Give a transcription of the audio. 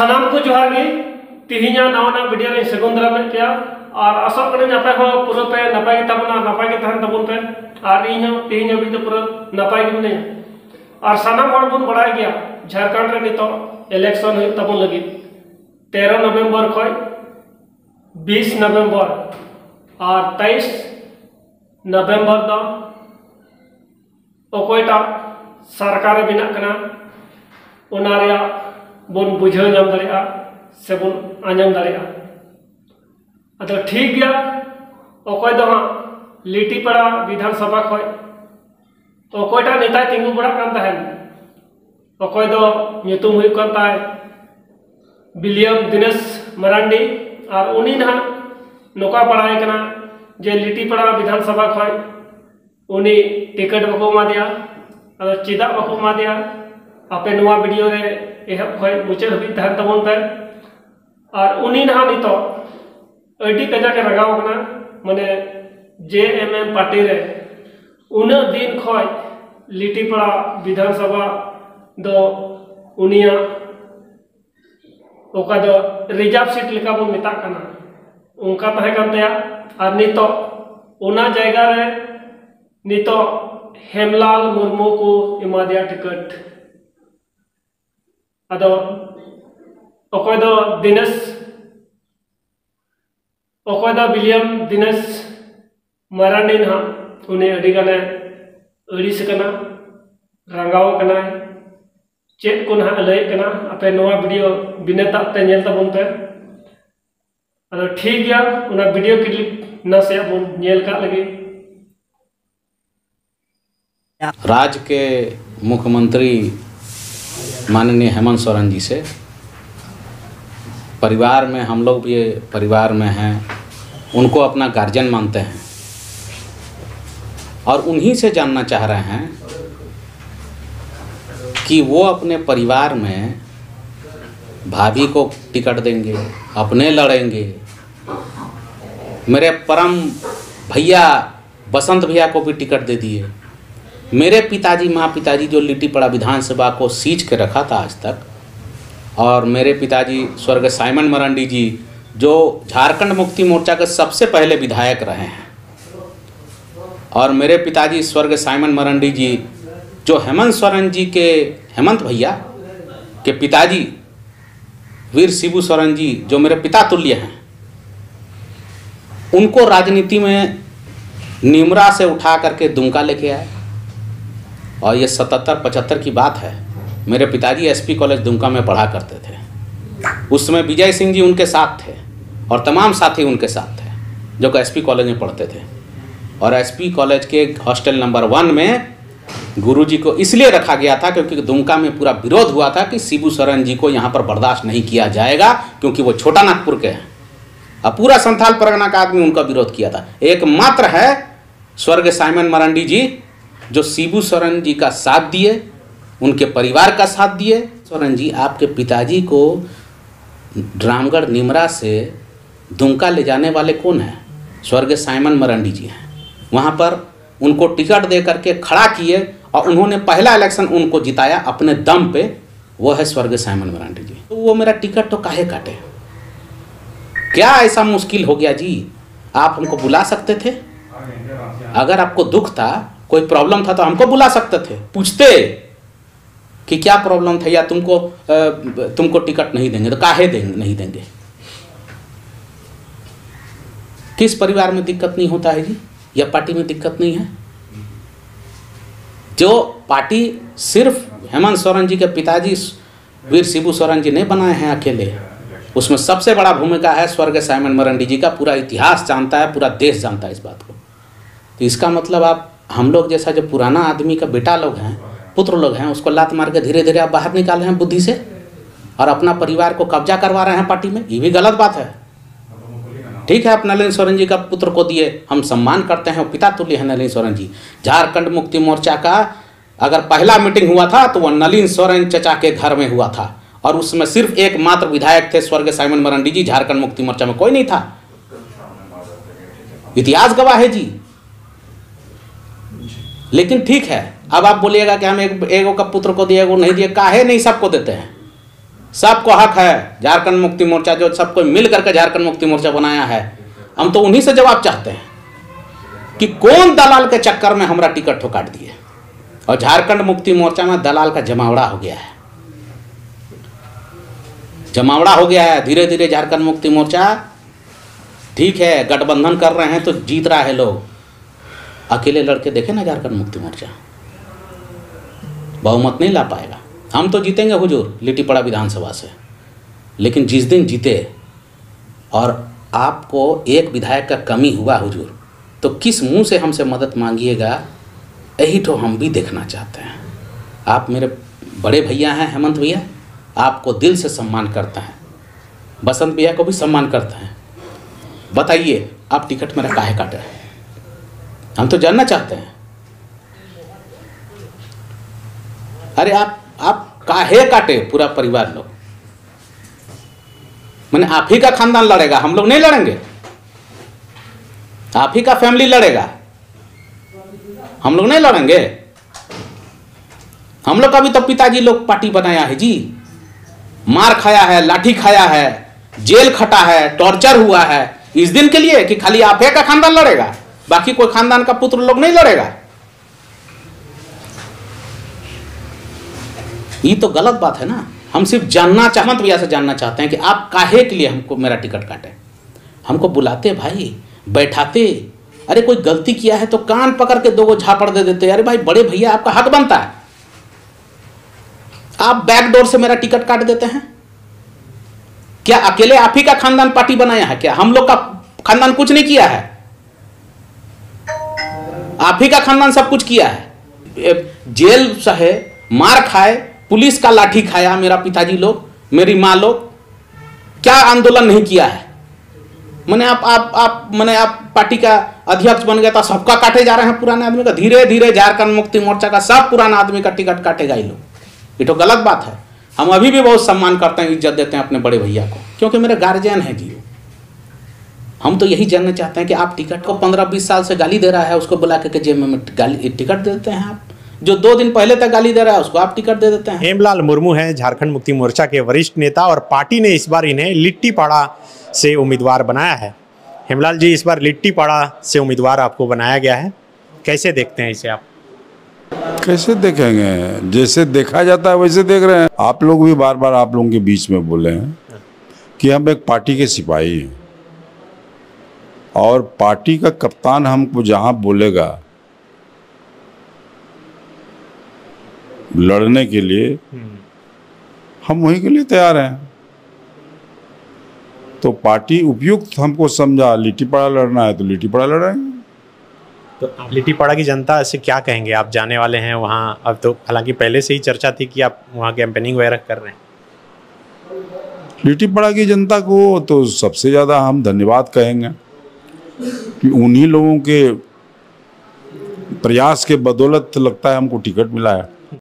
सानाम को जोहार गे तिहिना नवा वीडियो ने सगुन दाराम पे और आशा कर पूरा पे नपाय ताबना नपाय के तहन पे, और इन तिहिन हबी तो पूरा नपाय के और सानाम बड़ा गया, झारखंड रे नितो इलेक्शन हो ताबन लगी। 13 नवंबर खय 20 नवंबर, और 23 नवंबर दा सरकार बिना बन बुझे से बन आज़म ठीक गया अकय तो दो हाँ लिटीपाड़ा विधानसभा खय। अकयटा तीगू पड़ा अकय विलियम, दिनेश, मरांडी और उन्नी ना नौका पड़ा जे लिटीपाड़ा विधानसभा खय। टिकट बाको चेदा बाको आपे वीडियो एहब खय मुचे हबी तहन तबन पे और उनी ना नितो अडी कजा के रगाव कना माने जे एम एम पार्टी रे उन दिन खय लिटीपड़ा विधानसभा दो उनिया, ओका दो रिज़र्व सीट लेका बन मेता कना उनका तहे कान तया और नितो उना जायगा रे नितो हेमलाल मुर्मू को एमा दिया टिकट। दिनेश अकय विलियम दिनेश मारांडी ना उन्हें अड़ी गाने अड़ीस कना चेक को ना लय कना वीडियो बिनेता ते पे ठीक उना वीडियो क्लिप ना लगे राज्य के मुख्यमंत्री माननीय हेमंत सोरेन जी से। परिवार में हम लोग भी परिवार में हैं, उनको अपना गार्जियन मानते हैं। और उन्हीं से जानना चाह रहे हैं कि वो अपने परिवार में भाभी को टिकट देंगे, अपने लड़ेंगे। मेरे परम भैया बसंत भैया को भी टिकट दे दिए। मेरे पिताजी माँ पिताजी जो लिट्टीपड़ा विधानसभा को सींच के रखा था आज तक, और मेरे पिताजी स्वर्ग साइमन मरांडी जी जो झारखंड मुक्ति मोर्चा के सबसे पहले विधायक रहे हैं, और मेरे पिताजी स्वर्ग साइमन मरांडी जी जो हेमंत सोरेन जी के, हेमंत भैया के पिताजी, वीर शिबू सोरेन जी जो मेरे पिता तुल्य हैं, उनको राजनीति में निमरा से उठा करके दुमका लेके आए। और ये सतहत्तर, पचहत्तर की बात है। मेरे पिताजी एसपी कॉलेज दुमका में पढ़ा करते थे। उस समय विजय सिंह जी उनके साथ थे और तमाम साथी उनके साथ थे, जो कि एसपी कॉलेज में पढ़ते थे। और एसपी कॉलेज के हॉस्टल नंबर वन में गुरुजी को इसलिए रखा गया था क्योंकि दुमका में पूरा विरोध हुआ था कि शिबू सोरेन जी को यहाँ पर बर्दाश्त नहीं किया जाएगा, क्योंकि वो छोटा नागपुर के हैं। और पूरा संथाल परगना का आदमी उनका विरोध किया था। एकमात्र है स्वर्ग साइमन मरांडी जी जो शिबू सोरेन जी का साथ दिए, उनके परिवार का साथ दिए, सोरेन जी आपके पिताजी को रामगढ़ निमरा से दुमका ले जाने वाले कौन हैं? स्वर्ग साइमन मरांडी जी हैं। वहाँ पर उनको टिकट दे करके खड़ा किए और उन्होंने पहला इलेक्शन उनको जिताया अपने दम पे, वो है स्वर्ग साइमन मरांडी जी। तो वो मेरा टिकट तो काहे काटे? क्या ऐसा मुश्किल हो गया जी? आप हमको बुला सकते थे? अगर आपको दुख था कोई प्रॉब्लम था तो हमको बुला सकते थे। पूछते कि क्या प्रॉब्लम था या तुमको तुमको टिकट नहीं देंगे तो काहे देंगे नहीं देंगे? किस परिवार में दिक्कत नहीं होता है जी? या पार्टी में दिक्कत नहीं है? जो पार्टी सिर्फ़ हेमंत सोरेन जी के पिताजी वीर शिबू सोरेन जी ने बनाए हैं अकेले, उसमें सबसे बड़ा भूमिका है स्वर्ग साइमन मरंडी जी का। पूरा इतिहास जानता है, पूरा देश जानता है इस बात को। तो इसका मतलब आप हम लोग जैसा जो पुराना आदमी का बेटा लोग हैं, पुत्र लोग हैं, उसको लात मार के धीरे धीरे आप बाहर निकाल रहे हैं बुद्धि से और अपना परिवार को कब्जा करवा रहे हैं पार्टी में, ये भी गलत बात है। ठीक है, आप नलिन सोरेन जी का पुत्र को दिए, हम सम्मान करते हैं, पिता तुल्य है नलिन सोरेन जी। झारखंड मुक्ति मोर्चा का अगर पहला मीटिंग हुआ था तो वह नलिन सोरेन चचा के घर में हुआ था। और उसमें सिर्फ़ एकमात्र विधायक थे स्वर्गीय साइमन मरंडी जी, झारखंड मुक्ति मोर्चा में कोई नहीं था। इतिहास गवाह है जी। लेकिन ठीक है, अब आप बोलिएगा कि हम एक, एगो का पुत्र को दिए, एगो नहीं दिए, काहे नहीं सबको देते हैं? सबको हक है, झारखंड मुक्ति मोर्चा जो सबको मिल करके झारखंड मुक्ति मोर्चा बनाया है, हम तो उन्हीं से जवाब चाहते हैं कि कौन दलाल के चक्कर में हमारा टिकट ठोकाट दिए? और झारखंड मुक्ति मोर्चा में दलाल का जमावड़ा हो गया है। जमावड़ा हो गया है धीरे धीरे झारखंड मुक्ति मोर्चा, ठीक है, गठबंधन कर रहे हैं तो जीत रहा है लोग। अकेले लड़के देखे ना झारखंड मुक्ति मोर्चा? बहुमत नहीं ला पाएगा। हम तो जीतेंगे हुजूर, लिट्टीपड़ा विधानसभा से। लेकिन जिस दिन जीते और आपको एक विधायक का कमी हुआ हुजूर तो किस मुँह से हमसे मदद मांगिएगा, यही तो हम भी देखना चाहते हैं। आप मेरे बड़े भैया हैं, हेमंत भैया, आपको दिल से सम्मान करते हैं। बसंत भैया को भी सम्मान करते हैं। बताइए, आप टिकट मेरा काहे काटे हम तो जानना चाहते हैं। अरे आप आप काहे काटे पूरा परिवार लोग? मैंने आप ही का खानदान लड़ेगा, हम लोग नहीं लड़ेंगे। आप ही का फैमिली लड़ेगा। हम लोग नहीं लड़ेंगे। हम लोग का भी तो पिताजी लोग पार्टी बनाया है जी। मार खाया है, लाठी खाया है, जेल खटा है टॉर्चर हुआ है। इस दिन के लिए कि खाली आप ही का खानदान लड़ेगा? बाकी कोई खानदान का पुत्र लोग नहीं लड़ेगा। ये तो गलत बात है ना। हम सिर्फ़ जानना चाहत भैया से जानना चाहते हैं कि आप काहे के लिए हमको मेरा टिकट काटे? हमको बुलाते भाई, बैठाते। अरे कोई गलती किया है तो कान पकड़ के दो गो झापड़ दे देते। अरे भाई, बड़े भैया, आपका हक बनता है। आप बैकडोर से मेरा टिकट काट देते हैं। क्या अकेले आप ही का खानदान पार्टी बनाया है? क्या हम लोग का खानदान कुछ नहीं किया है? आप ही का खानदान सब कुछ किया है। जेल सहे, मार खाए, पुलिस का लाठी खाया मेरा पिताजी लोग, मेरी माँ लोग। क्या आंदोलन नहीं किया है? मैंने आप आप आप, मैंने आप पार्टी का अध्यक्ष बन गया था सबका काटे जा रहे हैं पुराने आदमी का। धीरे धीरे झारखंड मुक्ति मोर्चा का सब पुराना आदमी का टिकट काटेगा ये लोग। ये तो गलत बात है। हम अभी भी बहुत सम्मान करते हैं, इज़्ज़त देते हैं अपने बड़े भैया को, क्योंकि मेरे गार्जियन है जी हम तो यही जानना चाहते हैं कि आप टिकट को पंद्रह बीस साल से गाली दे रहा है उसको बुला करके जेब में गाली टिकट दे देते हैं आप। जो दो दिन पहले तक गाली दे रहा है उसको आप टिकट दे देते हैं। हेमलाल मुर्मू हैं झारखंड मुक्ति मोर्चा के वरिष्ठ नेता और पार्टी ने इस बार इन्हें लिट्टीपाड़ा से उम्मीदवार बनाया है। हेमलाल जी इस बार लिट्टीपाड़ा से उम्मीदवार आपको बनाया गया है। कैसे देखते हैं इसे आप? कैसे देखेंगे? जैसे देखा जाता है वैसे देख रहे हैं। आप लोग भी बार बार आप लोगों के बीच में बोले हैं कि हम एक पार्टी के सिपाही हैं। और पार्टी का कप्तान हमको जहाँ बोलेगा लड़ने के लिए हम वहीं के लिए तैयार हैं। तो पार्टी उपयुक्त हमको समझा लिट्टी पड़ा लड़ना है तो लिट्टीपाड़ा लड़ेंगे तो आप लिट्टीपाड़ा की जनता से क्या कहेंगे? आप जाने वाले हैं वहाँ। अब तो हालाँकि पहले से ही चर्चा थी कि आप वहाँ कैंपेनिंग वगैरह कर रहे हैं। लिट्टीपाड़ा की जनता को तो सबसे ज़्यादा हम धन्यवाद कहेंगे। कि उन्हीं लोगों के प्रयास के बदौलत लगता है हमको टिकट मिला है।